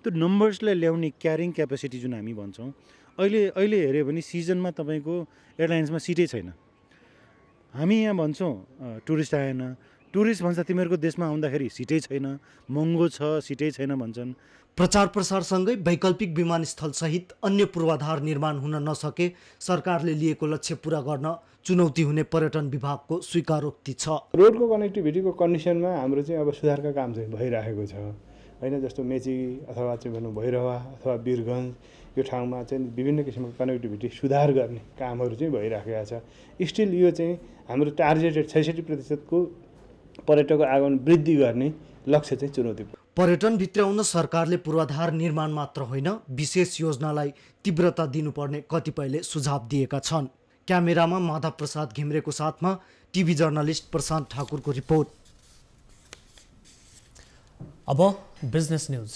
त्यो नम्बर्सलाई ल्याउने क्यारिङ क्यापेसिटी जुन हामी भन्छौँ अहिले अहिले हेऱ्यो भने सिजनमा तपाईँको एयरलाइन्समा सिटै छैन। हामी यहाँ भन्छौँ टुरिस्ट आएन। टुरिस्ट भन्छ तिमीहरूको देशमा आउँदाखेरि सिटै छैन महँगो छ सिटै छैन भन्छन्। प्रचार प्रसारसँगै वैकल्पिक विमानस्थल सहित अन्य पूर्वाधार निर्माण हुन नसके सरकारले लिएको लक्ष्य पुरा गर्न चुनौती हुने पर्यटन विभागको स्वीकारोक्ति छ। रोडको कनेक्टिभिटीको कन्डिसनमा हाम्रो चाहिँ अब सुधारका काम चाहिँ भइरहेको छ। होइन जस्तो मेची अथवा चाहिँ भनौँ भैरवा अथवा वीरगञ्ज यो ठाउँमा चाहिँ विभिन्न किसिमको कनेक्टिभिटी सुधार गर्ने कामहरू चाहिँ भइराखेका छ। स्टिल यो चाहिँ हाम्रो टार्गेटेड छैसठी प्रतिशतको पर्यटकको आगमन वृद्धि गर्ने लक्ष्य चाहिँ चुनौती पर्यटन भित्राउन सरकारले पूर्वाधार निर्माण मात्र होइन विशेष योजनालाई तीव्रता दिनुपर्ने कतिपयले सुझाव दिएका छन्। क्यामेरामा माधव प्रसाद घिम्रेको साथमा टिभी जर्नलिस्ट प्रशान्त ठाकुरको रिपोर्ट। अब बिजनेस न्युज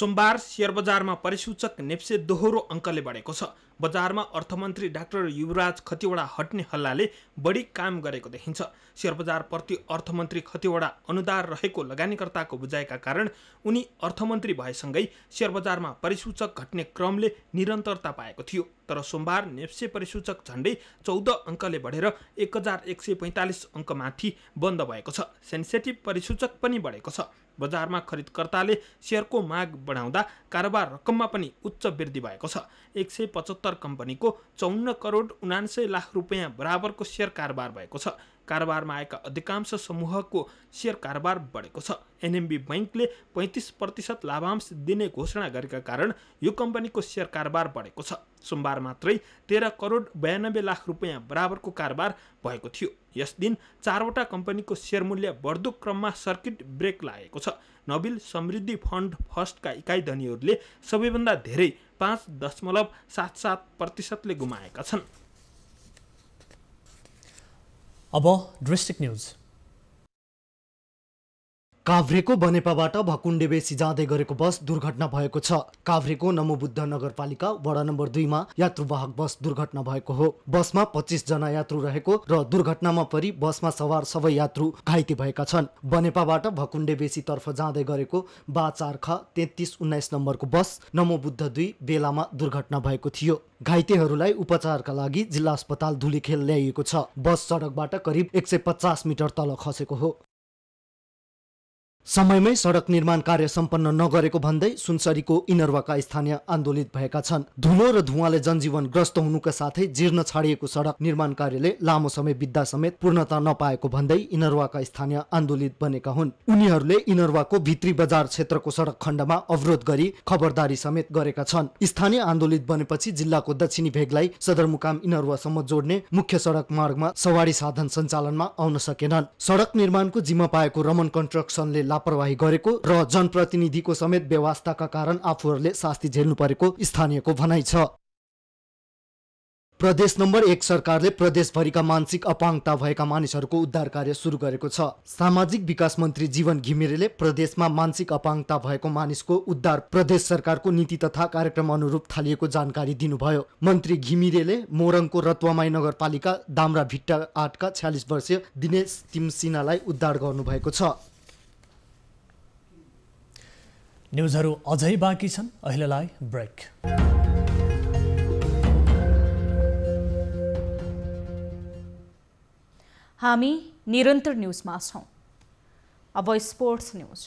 सोमबार सेयर बजारमा परिसूचक नेप्से दोहोरो अङ्कले बढेको छ। बजारमा अर्थमन्त्री डाक्टर युवराज खतिवडा हट्ने हल्लाले बढी काम गरेको देखिन्छ। सेयर बजार प्रति अर्थमन्त्री खतिवडा अनुदार रहेको लगानीकर्ताको बुझाइका कारण उनी अर्थमन्त्री भएसँगै सेयर बजारमा परिसूचक घट्ने क्रमले निरन्तरता पाएको थियो। तर सोमबार नेप्से परिसूचक झन्डै चौध अङ्कले बढेर एक हजार एक सय पैँतालिस अङ्कमाथि बन्द भएको छ। सेन्सेटिभ परिसूचक पनि बढेको छ। बजारमा खरिदकर्ताले सेयरको माग बढाउँदा कारोबार रकममा पनि उच्च वृद्धि भएको छ। एक सय पचहत्तर कम्पनीको चौन्न करोड उनान्सय लाख रुपियाँ बराबरको सेयर कारोबार भएको छ। कारोबारमा आएका अधिकांश समूहको सेयर कारोबार बढेको छ। एनएमबी बैङ्कले पैँतिस प्रतिशत लाभांश दिने घोषणा गरेका कारण यो कम्पनीको सेयर कारोबार बढेको छ। सोमबार मात्रै तेह्र करोड बयानब्बे लाख रुपियाँ बराबरको कारोबार भएको थियो। यस दिन चारवटा कम्पनीको सेयर मूल्य बढ्दो क्रममा सर्किट ब्रेक लागेको छ। नबिल समृद्धि फन्ड फर्स्टका इकाइ धनीहरूले सबैभन्दा धेरै पाँच दशमलव सात सात प्रतिशतले गुमाएका छन्। अब डिस्ट्रिक्ट न्युज काभ्रेको बनेपाबाट भकुण्डे बेसी जाँदै गरेको बस दुर्घटना भएको छ। काभ्रेको नमोबुद्ध नगरपालिका वडा नम्बर दुईमा यात्रुवाहक बस दुर्घटना भएको हो। बसमा पच्चिस जना यात्रु रहेको र दुर्घटनामा परि बसमा सवार सबै यात्रु घाइते भएका छन्। बनेपाबाट भकुण्डे बेसीतर्फ जाँदै गरेको बा चार ख तेत्तिस उन्नाइस नम्बरको बस नमोबुद्ध दुई बेलामा दुर्घटना भएको थियो। घाइतेहरूलाई उपचारका लागि जिल्ला अस्पताल धुलीखेल ल्याइएको छ। बस सडकबाट करिब एक सय पचास मिटर तल खसेको हो। समयमै सडक निर्माण कार्य सम्पन्न नगरेको भन्दै सुनसरीको इनरवाका स्थानीय आन्दोलित भएका छन्। धुलो र धुवाले जनजीवन ग्रस्त हुनुका साथै जीर्ण छाडिएको सडक निर्माण कार्यले लामो समय बित्दा समेत पूर्णता नपाएको भन्दै इनरवाका स्थानीय आन्दोलित बनेका हुन्। उनीहरूले इनरवाको भित्री बजार क्षेत्रको सडक खण्डमा अवरोध गरी खबरदारी समेत गरेका छन्। स्थानीय आन्दोलित बनेपछि जिल्लाको दक्षिणी भेगलाई सदरमुकाम इनरवासम्म जोड्ने मुख्य सडक मार्गमा सवारी साधन सञ्चालनमा आउन सकेनन्। सडक निर्माणको जिम्मा पाएको रमन कन्स्ट्रक्सनले लापरवाही गरेको र जनप्रतिनिधिको समेत व्यवस्थाका कारण आफूहरूले शास्ति झेल्नु परेको स्थानीयको भनाइ छ। प्रदेश नम्बर एक सरकारले प्रदेशभरिका मानसिक अपाङ्गता भएका मानिसहरूको उद्धार कार्य सुरु गरेको छ। सामाजिक विकास मन्त्री जीवन घिमिरेले प्रदेशमा मानसिक अपाङ्गता भएको मानिसको उद्धार प्रदेश सरकारको नीति तथा कार्यक्रम अनुरूप थालिएको जानकारी दिनुभयो। मन्त्री घिमिरेले मोरङको रतुवामाई नगरपालिका दामरा भिट्टा आठका छ्यालिस वर्षीय दिनेश तिमसिनालाई उद्धार गर्नुभएको छ। न्युजहरू अझै बाँकी छन्। अहिलेलाई ब्रेक। हामी निरन्तर न्युजमा छौँ। अब स्पोर्ट्स न्युज।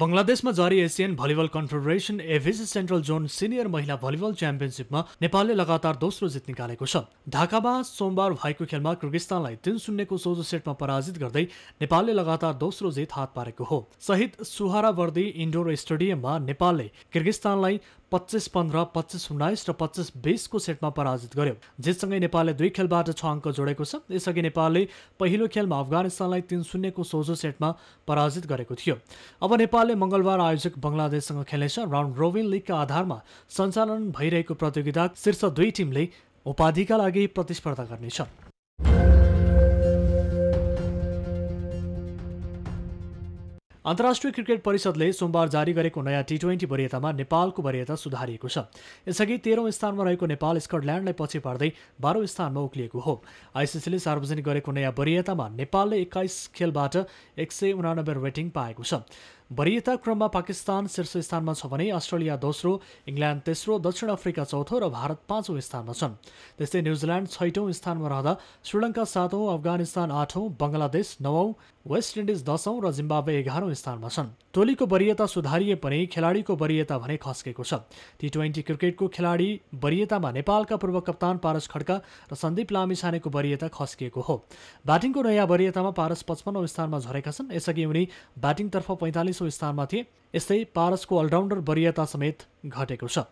बङ्गलादेशमा जारी Asian volleyball confederation AVC central zone senior महिला भलिबल च्याम्पियनसिपमा नेपालले लगातार दोस्रो जित निकालेको छ। ढाकामा सोमबार भएको खेलमा किर्गिस्तानलाई तीन शून्यको सोझो सेटमा पराजित गर्दै नेपालले लगातार दोस्रो जित हात पारेको हो। सहित सुहारावर्दी इन्डोर स्टेडियममा नेपालले किर्गिस्तानलाई पच्चिस पन्ध्र पच्चिस उन्नाइस र पच्चिस बिसको सेटमा पराजित गर्यो। जितसँगै नेपालले दुई खेलबाट छ अङ्क जोडेको छ यसअघि नेपालले पहिलो खेलमा अफगानिस्तानलाई तिन शून्यको सोझो सेटमा पराजित गरेको थियो। अब नेपालले मङ्गलबार आयोजक बङ्गलादेशसँग खेल्नेछ राउन्ड रोबिन लिगका आधारमा सञ्चालन भइरहेको प्रतियोगिता शीर्ष दुई टिमले उपाधिका लागि प्रतिस्पर्धा गर्नेछ। अन्तर्राष्ट्रिय क्रिकेट परिषदले सोमबार जारी गरेको नयाँ टी ट्वेन्टी वरियतामा नेपालको वरियता सुधारिएको छ। यसअघि तेह्रौँ स्थानमा रहेको नेपाल स्कटल्यान्डलाई पछि पार्दै बाह्रौँ स्थानमा उक्लिएको हो। आइसिसीले सार्वजनिक गरेको नयाँ वरियतामा नेपालले एक्काइस खेलबाट एक सय उनानब्बे रेटिङ पाएको छ। वरियता क्रममा पाकिस्तान शीर्ष स्थानमा छ भने अस्ट्रेलिया दोस्रो इङ्ल्यान्ड तेस्रो दक्षिण अफ्रिका चौथो र भारत पाँचौँ स्थानमा छन्। त्यस्तै न्युजिल्यान्ड छैटौँ स्थानमा रहँदा श्रीलङ्का सातौँ अफगानिस्तान आठौँ बङ्गलादेश नवौँ वेस्ट इन्डिज दसौँ र जिम्बाब्वे एघारौँ स्थानमा छन्। टोलीको वरियता सुधारिए पनि खेलाडीको वरियता भने खस्केको छ। टी ट्वेन्टी क्रिकेटको खेलाडी वरियतामा नेपालका पूर्व कप्तान पारस खड्का र सन्दीप लामिछानेको वरियता खस्किएको हो। ब्याटिङको नयाँ वरियतामा पारस पचपन्नौ स्थानमा झरेका छन्। यसअघि उनी ब्याटिङतर्फ पैँतालिसौँ स्थानमा थिए यस्तै पारसको अलराउन्डर वरियता समेत घटेको छ।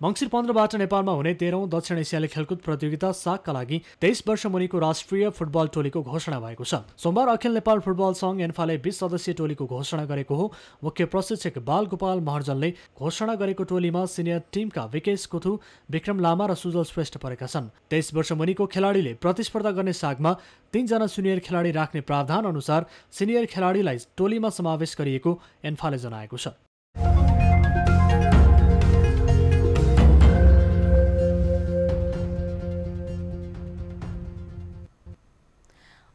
मङ्सिर पन्ध्रबाट नेपालमा हुने तेह्रौँ दक्षिण एसियाली खेलकुद प्रतियोगिता सागका लागि तेइस वर्ष मुनिको राष्ट्रिय फुटबल टोलीको घोषणा भएको छ। सोमबार अखिल नेपाल फुटबल सङ्घ एन्फाले बिस सदस्यीय टोलीको घोषणा गरेको हो। मुख्य प्रशिक्षक बाल गोपाल महर्जनले घोषणा गरेको टोलीमा सिनियर टिमका विकेश कुथु विक्रम लामा र सुजल श्रेष्ठ परेका छन्। तेइस वर्ष मुनिको खेलाडीले प्रतिस्पर्धा गर्ने सागमा तीनजना सिनियर खेलाडी राख्ने प्रावधान अनुसार सिनियर खेलाडीलाई टोलीमा समावेश गरिएको एन्फाले जनाएको छ।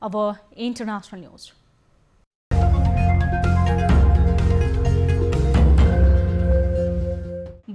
अब इन्टरनेसनल न्युज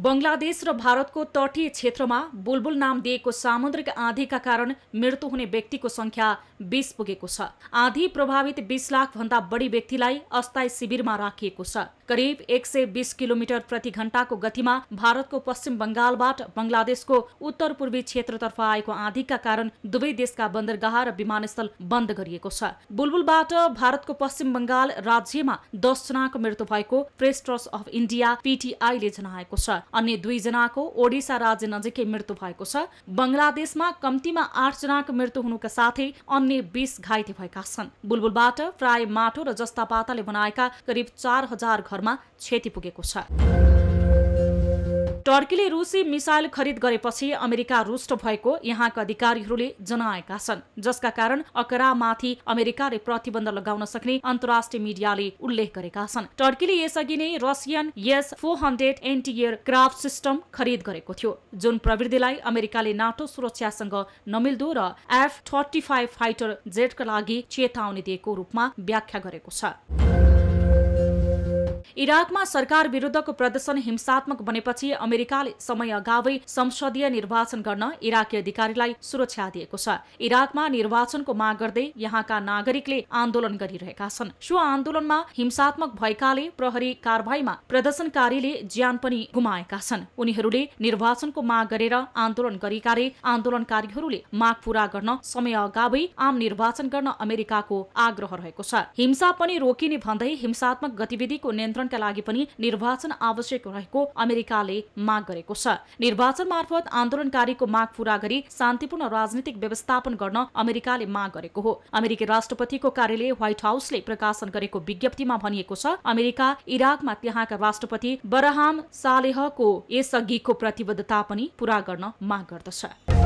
बङ्गलादेश र भारतको तटीय क्षेत्रमा बुलबुल नाम दिएको सामुद्रिक आँधीका कारण मृत्यु हुने व्यक्तिको संख्या बिस पुगेको छ। आँधी प्रभावित बिस लाख भन्दा बढी व्यक्तिलाई अस्थायी शिविरमा राखिएको छ। करिब एक सय बिस किलोमिटर प्रति घण्टाको गतिमा भारतको पश्चिम बङ्गालबाट बङ्गलादेशको उत्तर पूर्वी क्षेत्रतर्फ आएको आँधीका कारण दुवै देशका बन्दरगाह र विमानस्थल बन्द गरिएको छ। बुलबुलबाट भारतको पश्चिम बङ्गाल राज्यमा दस जनाको मृत्यु भएको प्रेस ट्रस्ट अफ इन्डिया पिटिआईले जनाएको छ। अन्य दुईजनाको ओडिसा राज्य नजिकै मृत्यु भएको छ। बङ्गलादेशमा कम्तीमा आठ जनाको मृत्यु हुनुका साथै अन्य बीस घाइते भएका छन्। बुलबुलबाट प्राय माटो र जस्ता पाताले बनाएका करिब चार हजार घरमा क्षति पुगेको छ। टर्कीले रुसी मिसाइल खरिद गरेपछि अमेरिका रुष्ट भएको यहाँका अधिकारीहरूले जनाएका छन् जसका कारण अकरामाथि अमेरिकाले प्रतिबन्ध लगाउन सक्ने अन्तर्राष्ट्रिय मिडियाले उल्लेख गरेका छन्। टर्कीले यसअघि नै Russian S four hundred antiaircraft system खरिद गरेको थियो जुन प्रविधिलाई अमेरिकाले नाटो सुरक्षासँग नमिल्दो र एफ थर्टी फाइभ फाइटर जेटका लागि चेतावनी दिएको रूपमा व्याख्या गरेको छ। इराकमा सरकार विरुद्धको प्रदर्शन हिंसात्मक बनेपछि अमेरिकाले समय अगावै संसदीय निर्वाचन गर्न इराकी अधिकारीलाई सुरक्षा दिएको छ। इराकमा निर्वाचनको माग गर्दै यहाँका नागरिकले आन्दोलन गरिरहेका छन्। सो आन्दोलनमा हिंसात्मक भएकाले प्रहरी कारवाहीमा प्रदर्शनकारीले ज्यान पनि गुमाएका छन्। उनीहरूले निर्वाचनको माग गरेर आन्दोलन गरेकाले आन्दोलनकारीहरूले माग पूरा गर्न समय अगावै आम निर्वाचन गर्न अमेरिकाको आग्रह रहेको छ। हिंसा पनि रोकिने भन्दै हिंसात्मक गतिविधिको नियन्त्रणका लागि पनि निर्वाचन आवश्यक रहेको अमेरिकाले माग गरेको छ। निर्वाचन मार्फत आन्दोलनकारीको माग पूरा गरी शान्तिपूर्ण राजनीतिक व्यवस्थापन गर्न अमेरिकाले माग गरेको हो। अमेरिकी राष्ट्रपतिको कार्यालय व्हाइट हाउसले प्रकाशन गरेको विज्ञप्तिमा भनिएको छ अमेरिका इराकमा त्यहाँका राष्ट्रपति बराहाम सालेहको यसअघिको प्रतिबद्धता पनि पूरा गर्न माग गर्दछ।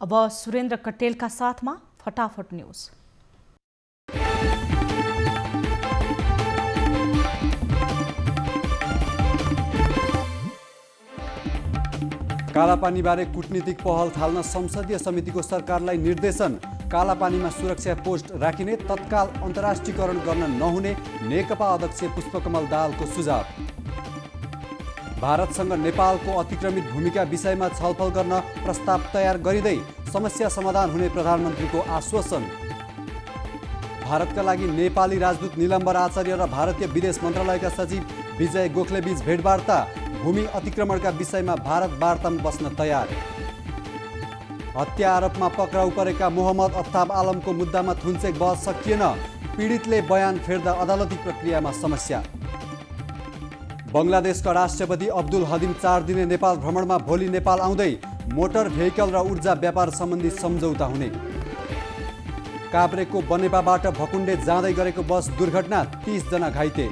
अब सुरेन्द्र कटेलका साथमा फटाफट न्युज। कालापानीबारे कुटनीतिक पहल थाल्न संसदीय समितिको सरकारलाई निर्देशन। कालापानीमा सुरक्षा पोस्ट राखिने तत्काल अन्तर्राष्ट्रियकरण गर्न नहुने नेकपा अध्यक्ष पुष्पकमल दाहालको सुझाव। भारतसँग नेपालको अतिक्रमित भूमिका विषयमा छलफल गर्न प्रस्ताव तयार गरिँदै समस्या समाधान हुने प्रधानमन्त्रीको आश्वासन। भारतका लागि नेपाली राजदूत निलम्बर आचार्य र भारतीय विदेश मन्त्रालयका सचिव विजय गोखलेबीच भेटवार्ता भूमि अतिक्रमणका विषयमा भारत वार्तामा बस्न तयार। हत्या आरोपमा पक्राउ परेका मोहम्मद अफ्ताब आलमको मुद्दामा थुन्चेक बहस सकिएन पीडितले बयान फेर्दा अदालती प्रक्रियामा समस्या। बङ्गलादेशका राष्ट्रपति अब्दुल हदिम चार दिने नेपाल भ्रमणमा भोलि नेपाल आउँदै मोटर भेहिकल र ऊर्जा व्यापार सम्बन्धी सम्झौता हुने। काभ्रेको बनेपाबाट भकुण्डे जाँदै गरेको बस दुर्घटना तिसजना घाइते।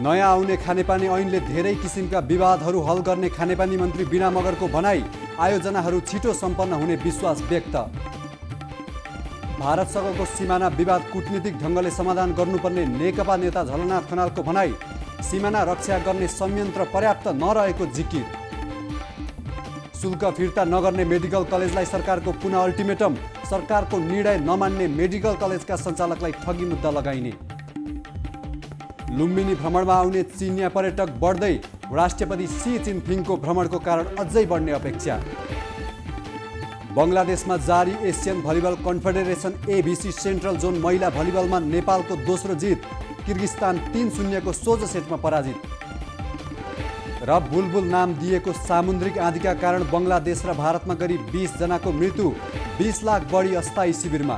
नयाँ आउने खानेपानी ऐनले धेरै किसिमका विवादहरू हल गर्ने खानेपानी मन्त्री बिना मगरको भनाई आयोजनाहरू छिटो सम्पन्न हुने विश्वास व्यक्त। भारतसँगको सिमाना विवाद कुटनीतिक ढङ्गले समाधान गर्नुपर्ने नेकपा नेता झलनाथ खनालको भनाई सिमाना रक्षा गर्ने संयन्त्र पर्याप्त नरहेको जिकिर। शुल्क फिर्ता नगर्ने मेडिकल कलेजलाई सरकारको पुनः अल्टिमेटम सरकारको निर्णय नमान्ने मेडिकल कलेजका सञ्चालकलाई ठगी मुद्दा लगाइने। लुम्बिनी भ्रमणमा आउने चिनिया पर्यटक बढ्दै राष्ट्रपति सी जिनपिङको भ्रमणको कारण अझै बढ्ने अपेक्षा। बङ्गलादेशमा जारी Asian volleyball confederation AVC central zone महिला भलिबलमा नेपालको दोस्रो जित। किर्गिस्तान तिन शून्यको सोझो सेटमा पराजित। र बुलबुल नाम दिएको सामुद्रिक आँधीका कारण बङ्गलादेश र भारतमा करिब बिसजनाको मृत्यु बिस लाख बढी अस्थायी शिविरमा।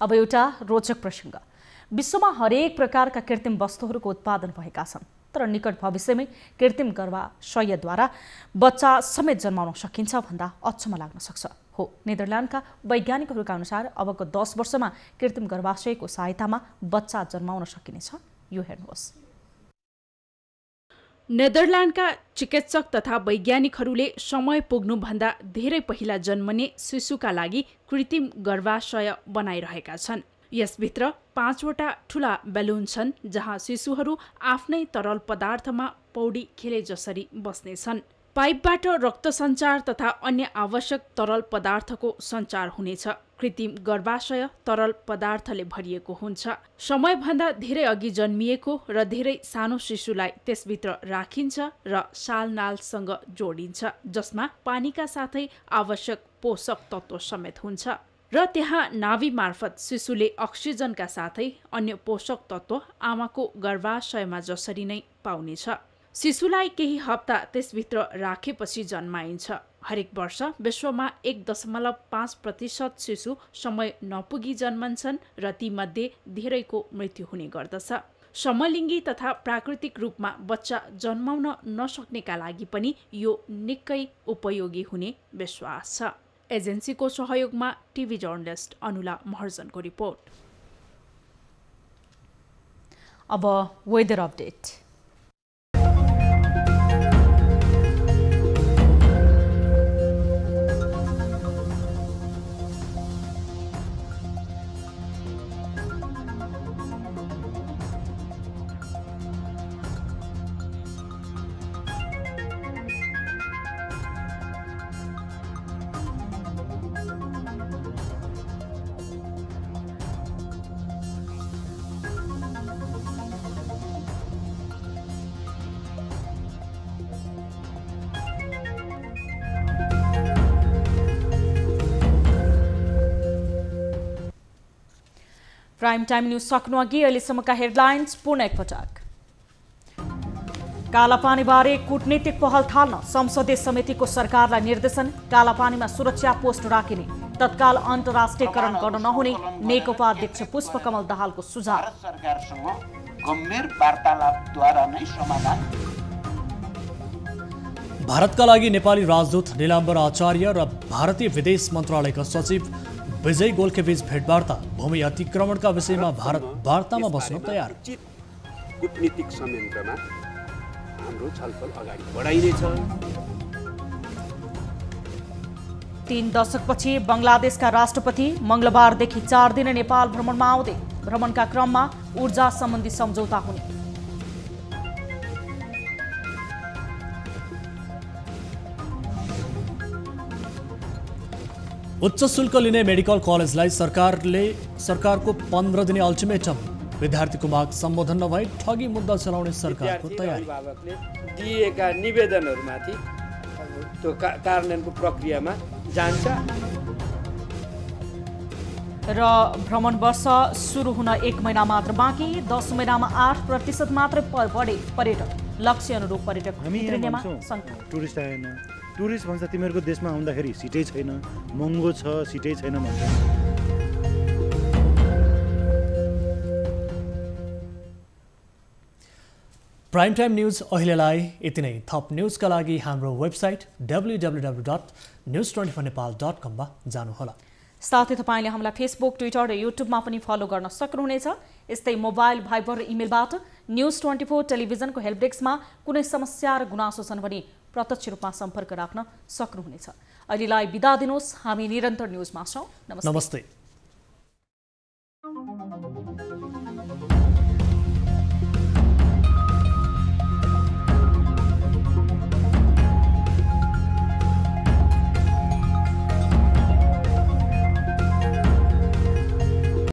अब एउटा रोचक प्रसङ्ग। विश्वमा हरेक प्रकारका कृत्रिम वस्तुहरूको उत्पादन भएका छन्। तर निकट भविष्यमै कृत्रिम गर्भाशयद्वारा बच्चा समेत जन्माउन सकिन्छ भन्दा अचम्म लाग्न सक्छ। हो नेदरल्यान्डका वैज्ञानिकहरूका अनुसार अबको दस वर्षमा कृत्रिम गर्भाशयको सहायतामा बच्चा जन्माउन सकिनेछ। यो हेर्नुहोस्। नेदरल्यान्डका चिकित्सक तथा वैज्ञानिकहरूले समय पुग्नुभन्दा धेरै पहिला जन्मने शिशुका लागि कृत्रिम गर्भाशय बनाइरहेका छन्। यसभित्र पाँचवटा ठुला बेलुन छन् जहाँ शिशुहरू आफ्नै तरल पदार्थमा पौडी खेले जसरी बस्नेछन् पाइपबाट रक्त सञ्चार तथा अन्य आवश्यक तरल पदार्थको सञ्चार हुनेछ। कृत्रिम गर्भाशय तरल पदार्थले भरिएको हुन्छ। समयभन्दा धेरै अघि जन्मिएको र धेरै सानो शिशुलाई त्यसभित्र राखिन्छ र सालनालसँग जोडिन्छ जसमा पानीका साथै आवश्यक पोषक तत्त्व समेत हुन्छ। र त्यहाँ नाभि मार्फत शिशुले अक्सिजनका साथै अन्य पोषक तत्त्व आमाको गर्भाशयमा जसरी नै पाउनेछ। शिशुलाई केही हप्ता त्यसभित्र राखेपछि जन्माइन्छ। हरेक वर्ष विश्वमा एक दशमलव पाँच प्रतिशत शिशु समय नपुगी जन्मन्छन् र तीमध्ये धेरैको मृत्यु हुने गर्दछ। समलिङ्गी तथा प्राकृतिक रूपमा बच्चा जन्माउन नसक्नेका लागि पनि यो निकै उपयोगी हुने विश्वास छ। एजेन्सीको सहयोगमा टिभी जर्नलिस्ट अनुला महर्जनको रिपोर्ट। अब weather update. Prime time news सक्नु अघि अहिलेसम्मका हेडलाइन्स पुनः एकपटक कालापानीबारे कुटनीतिक पहल थाल्न संसदीय समितिको सरकारलाई निर्देशन कालापानीमा सुरक्षा पोस्ट राखिने तत्काल अन्तर्राष्ट्रियकरण गर्न नहुने नेकपा अध्यक्ष पुष्पकमल दाहालको सुझाव भारतका लागि नेपाली राजदूत निलाम्बर आचार्य र भारतीय विदेश मन्त्रालयका सचिव विजय गोल्खेबीच भेटवार्ता भूमि अतिक्रमणका विषयमा भारत वार्तामा बस्न तयार। कुटनीतिक संयन्त्रमा हाम्रो छलफल अगाडि बढाइनेछ। तीन दशकपछि बङ्गलादेशका राष्ट्रपति मङ्गलबारदेखि चार दिन नेपाल भ्रमणमा आउँदै भ्रमणका क्रममा ऊर्जा सम्बन्धी सम्झौता हुने। उच्च शुल्क लिने मेडिकल कलेजलाई सरकारले सरकारको पन्ध्र दिने अल्टिमेटम। विद्यार्थीको माग सम्बोधन नभई ठगी मुद्दा चलाउने सरकारको तयारी। दिएका निवेदनहरूमाथि त्यो कार्यान्वयनको प्रक्रियामा जान्छ। र भ्रमण वर्ष सुरु हुन एक महिना मात्र बाँकी दस महिनामा आठ प्रतिशत मात्रै बढे पर्यटक। लक्ष्य अनुरूप पर्यटक टुरिस्ट आएन। टुरिस्ट भन्छ तिमीहरूको देशमा आउँदाखेरि सिटै छैन महँगो छ सिटै छैन भन्छ। प्राइम टाइम न्युज अहिलेलाई यति नै। थप न्युजका लागि हाम्रो website W W W dot news twenty four Nepal dot कममा जानुहोला। साथै तपाईँले हामीलाई फेसबुक ट्विटर र युट्युबमा पनि फलो गर्न सक्नुहुनेछ। यस्तै मोबाइल भाइबर र इमेलबाट न्युज ट्वेन्टी फोर टेलिभिजनको हेल्प डेस्कमा कुनै समस्या र गुनासो छन् भने प्रत्यक्ष रूपमा सम्पर्क राख्न सक्नुहुनेछ। अहिलेलाई बिदा दिनुहोस्। हामी निरन्तर न्युजमा छौँ। नमस्ते। नमस्ते।